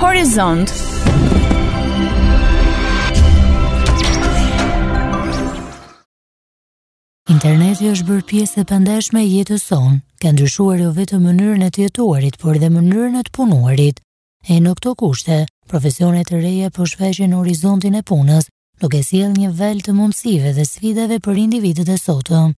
Horizont Interneti është bërë pjesë e pandashme e jetës sonë. Ka ndryshuar jo vetëm mënyrën e të jetuarit, por dhe mënyrën e të punuarit. E në këto kushte, profesione të reja po shfaqen në horizontin e punës, duke sjellë një valë të mundësive dhe sfidave për individët e sotëm.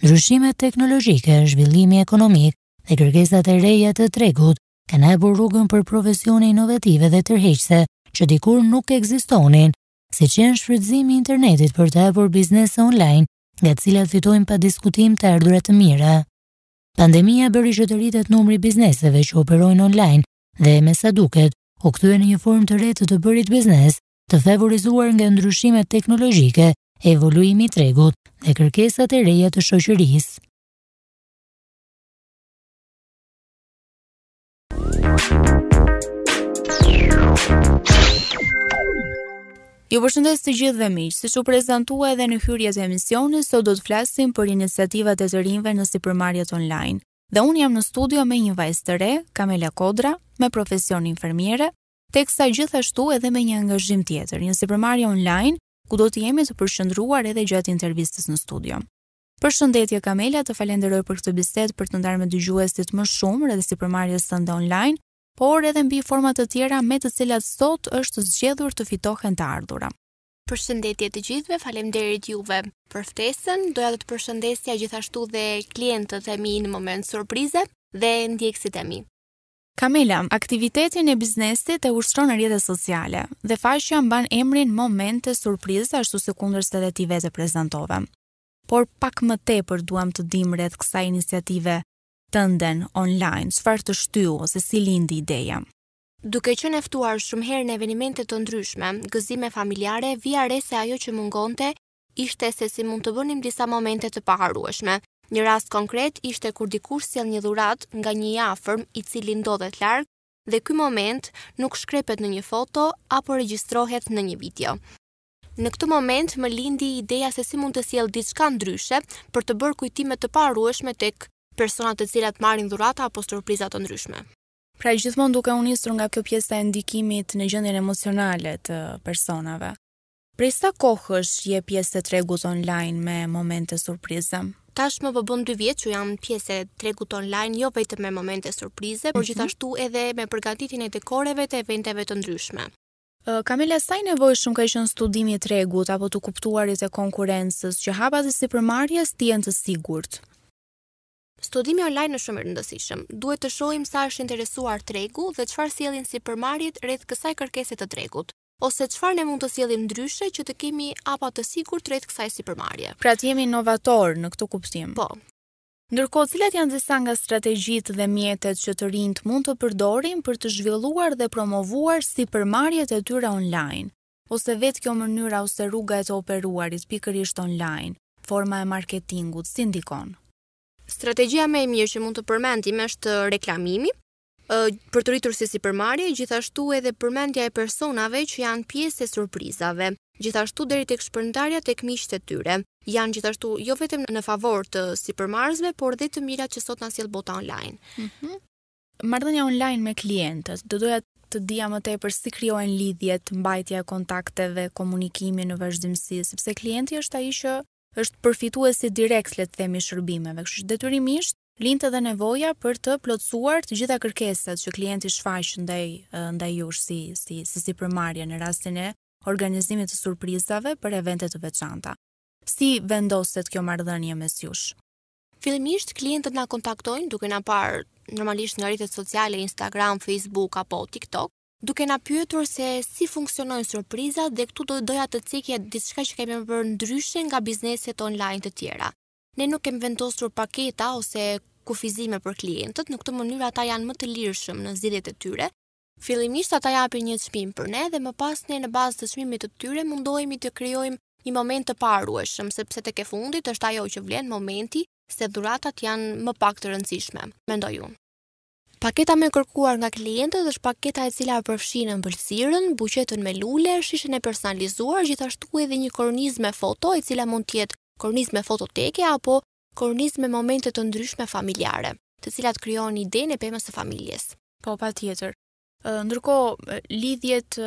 Ndryshimet teknologjike, zhvillimi ekonomik dhe kërkesat e reja të tregut kanë hapur rrugën për profesione inovative dhe tërheqëse që dikur nuk ekzistonin, siç janë shfrytëzimi i internetit për të hapur biznese online, nga të cilat fitojnë pa diskutim të ardhura të mira. Pandemia bëri që të rritet numri i bizneseve që operojnë online dhe me sa duket u kthye në një formë të re të të bërit biznes, të favorizuar nga ndryshimet teknologjike, evoluimi i tregut dhe kërkesat e reja të shoqërisë. Ju përshëndes të gjithëve miq, siç u prezantua edhe në hyrje të emisionit, sot do të flasim për iniciativat e të rinjve në sipërmarrjet online. Dhe unë jam në studio me një vajzë të re, Kamela Kodra, me profesion infermiere, teksa gjithashtu edhe me një angazhim tjetër, një sipërmarrje online, ku do të jemi të përqendruar edhe gjatë intervistës në studio. Përshëndetje Kamela, të falenderoj për këtë bisedë për të ndarë me dëgjuesit më shumë rreth sipërmarrjes tënde online, por edhe mbi forma të tjera me të cilat sot është zgjedhur të fitohen të ardhura. Përshëndetje të gjithëve, faleminderit juve për ftesën. Doja të përshëndesja gjithashtu dhe klientët e mi në Momente Surprize dhe ndjekësit e mi. Kamela, aktivitetin e biznesit e ushtron në rrjetet sociale dhe faqja mban emrin Momente Surprize, ashtu sikundërse dhe ti vetë prezantove. Por pak më tepër duam të dimë rreth kësaj iniciative tënden online, çfarë të shtyu ose si lindi ideja? Duke qenë e ftuar shumë herë në evenimente të ndryshme, gëzime familjare, vija re se ajo që mungonte ishte se si mund të bënim disa momente të paharrueshme. Një rast konkret ishte kur dikush sjell një dhuratë nga një i afërm, i cili ndodhet larg, dhe ky moment nuk shkrepet në një foto apo regjistrohet në një video. Në këtë moment më lindi ideja se si mund të sjell diçka ndryshe për të bërë kujtime të paharrueshme tek personat të cilat marrin dhurata apo surpriza të ndryshme. Pra gjithmonë duke u nisur nga kjo pjesa e ndikimit në gjendjen emocionale të personave. Prej sa kohësh je pjesë e tregut online me momente surprize? Tashmë po bën dy vjet që jam pjesë e tregut online, jo vetëm me momente surprize, por mhm. gjithashtu edhe me përgatitjen e dekoreve të eventeve të ndryshme. Ë, Kamila, sa i nevojshëm ka qenë studimi i tregut apo të kuptuarit e konkurrencës që hapat e sipërmarrjes të jenë të sigurt? Studimi online është shumë i rëndësishëm. Duhet të shohim sa është interesuar tregu dhe çfarë sjellin sipërmarrjet rreth kësaj kërkese të tregut, ose çfarë ne mund të sjellim ndryshe që të kemi hapa të sigurt rreth kësaj sipërmarrje. Pra të jemi inovatorë në këtë kuptim. Po. Ndërkohë, cilat janë disa nga strategjitë dhe mjetet që të rinjtë mund të përdorin për të zhvilluar dhe promovuar sipërmarrjet e tyre online, ose vetë kjo mënyra ose rruga e të operuarit pikërisht online, forma e marketingut, si ndikon? Strategjia më e mirë që mund të përmendim është reklamimi, për të rritur si sipërmarrje, gjithashtu edhe përmendja e personave që janë pjesë e surprizave, gjithashtu deri tek shpërndarja tek miqtë e tyre, janë gjithashtu jo vetëm në favor të sipërmarrësve, por dhe të mirat që sot na sjell bota online. Mm -hmm. Marrëdhënia online me klientët, do doja të dija më tepër si krijohen lidhjet, mbajtja e kontakteve, komunikimi në vazhdimësi, sepse klienti është ai që është përfituesi direkt, le të themi, i shërbimeve, kështu që detyrimisht lind edhe nevoja për të plotësuar të gjitha kërkesat që klienti shfaq ndaj ndaj jush si si si sipërmarrje në rastin e organizimit të surprizave për evente të veçanta. Si vendoset kjo marrëdhënie mes jush? Fillimisht klientët na kontaktojnë duke na parë normalisht në rrjetet sociale Instagram, Facebook apo TikTok. duke na pyetur se si funksionojnë surprizat dhe këtu do doja të cekja diçka që kemi bërë ndryshe nga bizneset online të tjera. Ne nuk kemi vendosur paketa ose kufizime për klientët, në këtë mënyrë ata janë më të lirshëm në zgjedhjet e tyre. Fillimisht ata japin një çmim për ne dhe më pas ne në bazë të çmimit të tyre mundohemi të krijojmë një moment të paharrueshëm, sepse tek e fundit është ajo që vlen momenti se dhuratat janë më pak të rëndësishme, mendoj unë. Paketa më e kërkuar nga klientët është paketa e cila përfshin ëmbëlsirën, buqetën me lule, shishen e personalizuar, gjithashtu edhe një kornizë me foto, e cila mund të jetë kornizë me fototeke apo kornizë me momente të ndryshme familjare, të cilat krijojnë idenë e pemës së familjes. Po, patjetër. Ndërkohë, lidhjet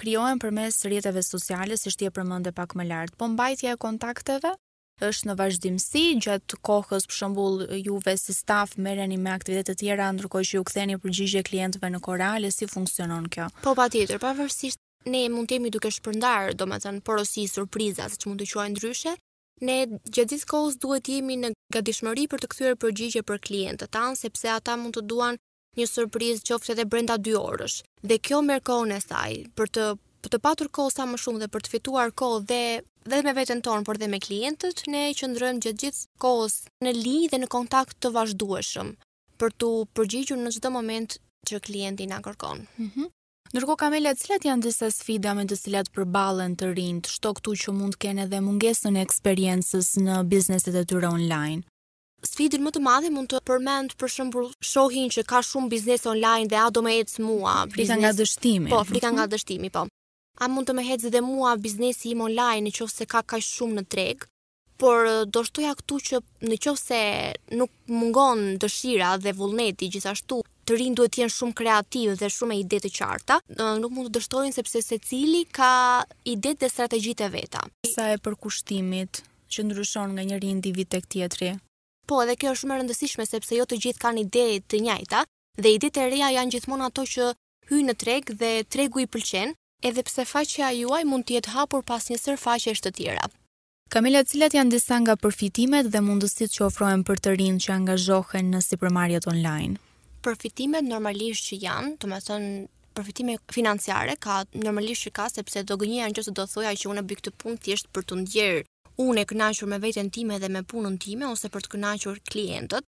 krijohen përmes rrjeteve sociale, siç ti e përmende pak më lart. Po mbajtja e kontakteve? është në vazhdimësi gjatë kohës, për shembull, juve si staf merreni me aktivitete të tjera ndërkohë që u ktheni përgjigje klientëve në çdo orar le, si funksionon kjo? Po patjetër, pavarësisht ne mund të jemi duke shpërndarë, domethënë porosi surpriza, siç mund t'i quajmë ndryshe, ne gjatë gjithë kohës duhet të jemi në gatishmëri për të kthyer përgjigje për klientët tanë, sepse ata mund të duan Një surprizë qoftë edhe brenda dy orësh. Dhe kjo merr kohën e saj. Për të për të patur kohë sa më shumë dhe për të fituar kohë dhe me veten tonë, por dhe me klientët, ne qëndrojmë gjatë gjithë kohës në linjë dhe në kontakt të vazhdueshëm për t'u përgjigjur në çdo moment që klienti na kërkon. Mm -hmm. Ndërkohë Kamela, cilat janë disa sfida me të cilat përballen të rinjtë, shto këtu që mund të kenë edhe mungesën e eksperiencës në bizneset e tyre online? Sfidën më të madhe mund të përmend për shembull shohin që ka shumë biznes online dhe a do më ecë mua biznes... Frika nga dështimi. Po, frika nga dështimi, po. A mund të më ecë dhe mua biznesi im online në qoftë se ka kaq shumë në treg? por do shtoja këtu që në qoftë se nuk mungon dëshira dhe vullneti gjithashtu të rinjtë duhet të jenë shumë kreativë dhe shumë me ide të qarta, nuk mund të dështojnë sepse secili ka ide dhe strategjitë e veta. Sa e përkushtimit, që ndryshon nga njëri individ tek tjetri. Po, edhe kjo është shumë e rëndësishme sepse jo të gjithë kanë ide të njëjta dhe idetë e reja janë gjithmonë ato që hyjnë në treg dhe tregu i pëlqen, edhe pse faqja juaj mund të jetë hapur pas një sërë faqesh të tjera. Kamela cilat janë disa nga përfitimet dhe mundësitë që ofrohen për të rinjtë që angazhohen në sipërmarrjet online? Përfitimet normalisht që janë, domethënë përfitime financiare ka normalisht që ka sepse do gënjeja në qoftë se do thoja që unë e bëj këtë punë thjesht për t'u ndjerë unë e kënaqur me veten time dhe me punën time ose për të kënaqur klientët.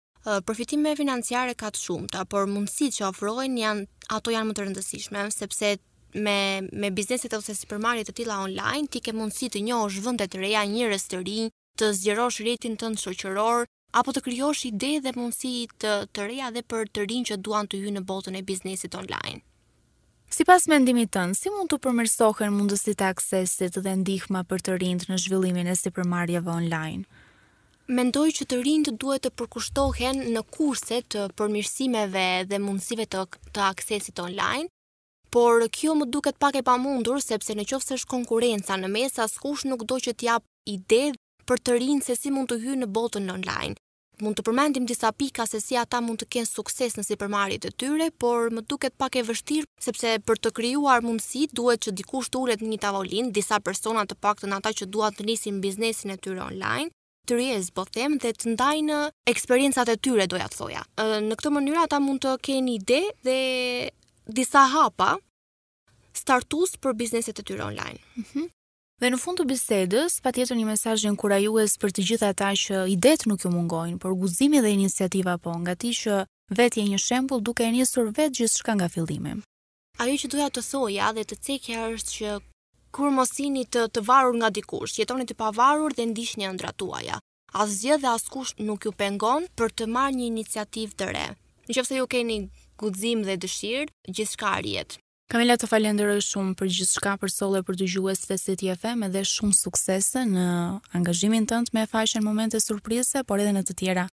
Përfitime financiare ka të shumta, por mundësitë që ofrojnë janë ato janë më të rëndësishme, sepse me me bizneset ose sipërmarrje të tilla online ti ke mundësi të njohësh vende të reja, njerëz të rinj, të zgjerosh rrjetin tënd shoqëror apo të krijosh ide dhe mundësi të, të reja dhe për të rinj që duan të hyjnë në botën e biznesit online. Sipas mendimit tënd, si mund të përmirësohen mundësitë e aksesit dhe ndihma për të rinjtë në zhvillimin e sipërmarrjeve online? Mendoj që të rinjtë duhet të përkushtohen në kurse të përmirësimeve dhe mundësive të, të aksesit online, Por, kjo më duket pak e pamundur sepse në qoftë se është konkurrenca në mes askush nuk do që të japë ide për të rinjtë se si mund të hyjnë në botën online. Mund të përmendim disa pika se si ata mund të kenë sukses në sipërmarrjet e tyre, por më duket pak e vështirë sepse për të krijuar mundësi duhet që dikush të ulet në një tavolinë, disa persona të paktën ata që duan të nisin biznesin e tyre online, të reja po them dhe të ndajnë eksperiencat e tyre doja të thoja. Në këtë mënyrë ata mund të kenë ide dhe disa hapa startus për bizneset e tyre online. Mm -hmm. Dhe në fund të bisedës, patjetër një mesaj inkurajues për të gjithë ata që idetë nuk ju mungojnë, por guzimi dhe iniciativa po, nga ti që vetë je një shembull duke e nisur vetë gjithçka nga fillimi. Ajo që doja të thoja dhe të cekja është që kurrë mos jini të të varur nga dikush, jetoni të pavarur dhe ndiqni ëndrrat tuaja. Asgjë dhe askush nuk ju pengon për të marrë një iniciativë të re. Në qoftë se ju keni guxim dhe dëshirë, gjithçka arrihet. Kamila të falenderoj shumë për gjithçka përsolle për dëgjuesit e City FM edhe shumë suksese në angazhimin tënd me faqen momente surprize por edhe në të tjera.